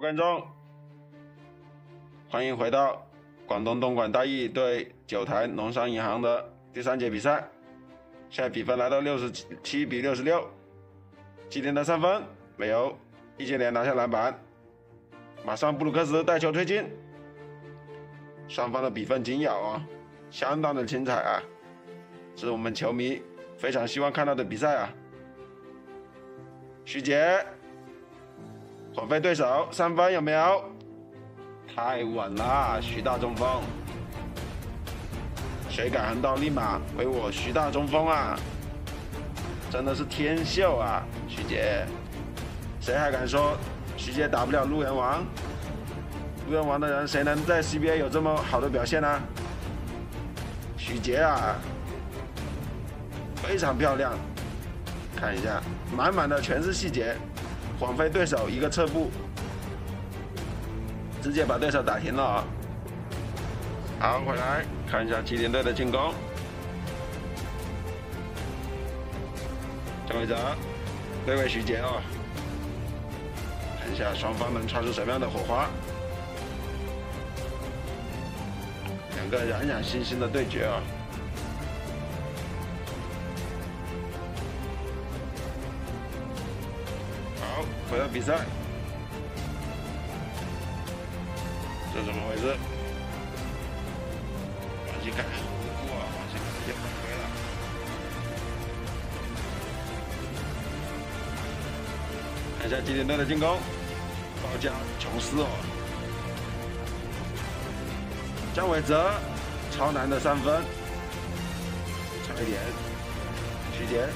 观众，欢迎回到广东东莞大益对九台农商银行的第三节比赛。现在比分来到六十七比六十六，今天的三分没有，易建联拿下篮板，马上布鲁克斯带球推进，双方的比分紧咬啊，相当的精彩啊，这是我们球迷非常希望看到的比赛啊。徐杰。混飞对手三分有没有？太稳了，徐大中锋。谁敢横刀立马回我徐大中锋啊？真的是天秀啊，徐杰。谁还敢说徐杰打不了路人王？路人王的人谁能在 CBA 有这么好的表现呢？徐杰啊，非常漂亮。看一下，满满的全是细节。晃飞对手一个侧步，直接把对手打停了啊。好，回来看一下吉林队的进攻。张伟哲对位徐杰哦，看一下双方能擦出什么样的火花。两个冉冉星星的对决啊！回到比赛，这怎么回事？王继凯，哇，王继凯又犯规了。看一下吉林队的进攻，包夹琼斯哦，姜伟泽，超难的三分，差一点，徐杰。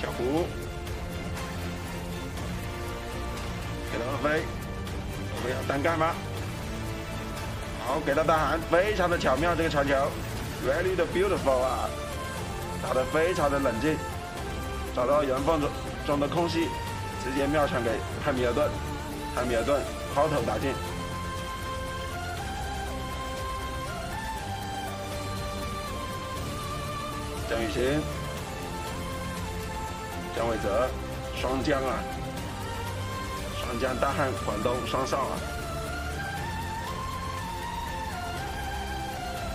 小胡，给到二飞，二飞要单干吗？好，给到大韩，非常的巧妙这个传球，really the beautiful 啊，打得非常的冷静，找到圆缝中中的空隙，直接妙传给汉密尔顿，汉密尔顿抛投打进，张雨欣。姜伟泽，双江啊，双江大汉，广东双少啊！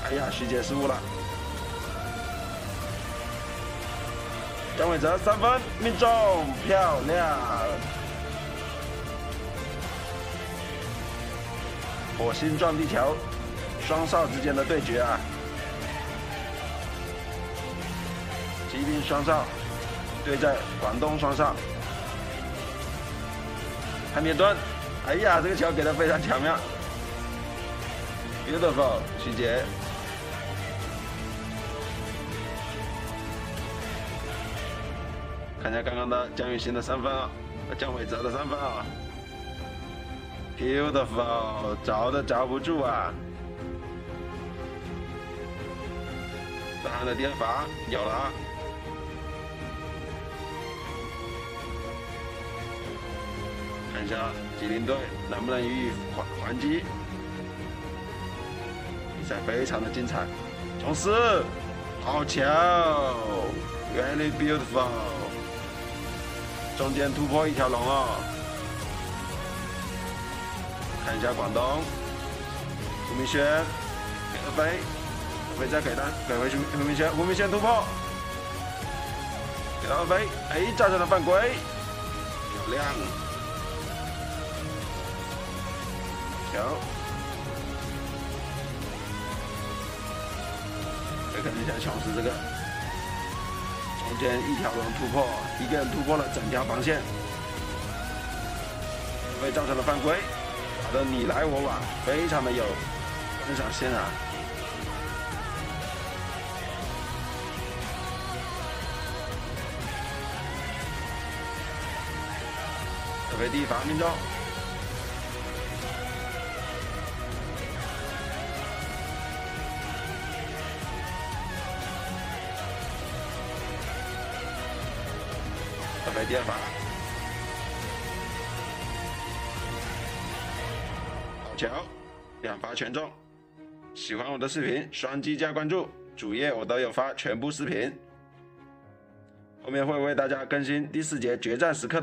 哎呀，徐杰失误了。姜伟泽三分命中，漂亮！火星撞地球，双少之间的对决啊！吉林双少。对在广东双少，汉密顿，哎呀，这个球给的非常巧妙，beautiful，徐杰，看一下刚刚的姜雨欣的三分啊，姜伟泽的三分啊，beautiful，找都找不住啊，大汉的颠罚有了啊。看一下吉林队能不能予以还还击，比赛非常的精彩。琼斯，好球，very beautiful，中间突破一条龙哦。看一下广东，胡明轩，给二飞，二飞再给他，给回去胡明轩，胡明轩突破，给到二飞，哎，造成了犯规，漂亮。球，再看一下琼斯这个，中间一条龙突破，一个人突破了整条防线，被造成了犯规，打的你来我往，非常的有观赏性啊！特别地防命中。第二罚，好球，两发全中。喜欢我的视频，双击加关注，主页我都有发全部视频。后面会为大家更新第四节决战时刻。